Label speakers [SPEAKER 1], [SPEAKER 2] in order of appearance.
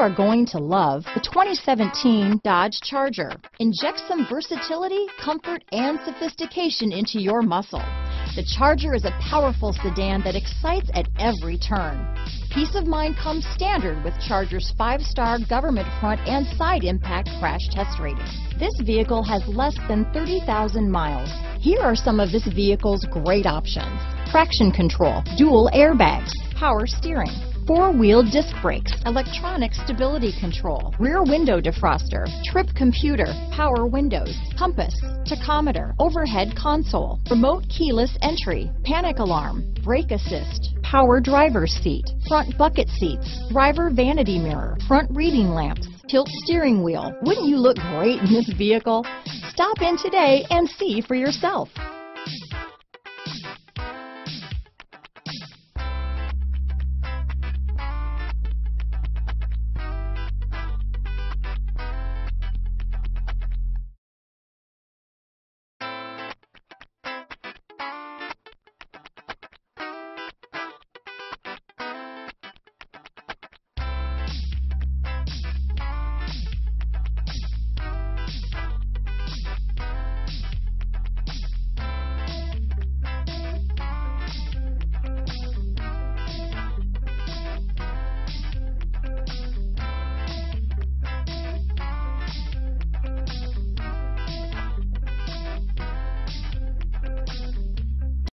[SPEAKER 1] are going to love the 2017 Dodge Charger. Inject some versatility, comfort, and sophistication into your muscle. The Charger is a powerful sedan that excites at every turn. Peace of mind comes standard with Charger's five-star government front and side impact crash test rating. This vehicle has less than 30,000 miles. Here are some of this vehicle's great options. Traction control, dual airbags, power steering, four-wheel disc brakes, electronic stability control, rear window defroster, trip computer, power windows, compass, tachometer, overhead console, remote keyless entry, panic alarm, brake assist, power driver's seat, front bucket seats, driver vanity mirror, front reading lamps, tilt steering wheel. Wouldn't you look great in this vehicle? Stop in today and see for yourself.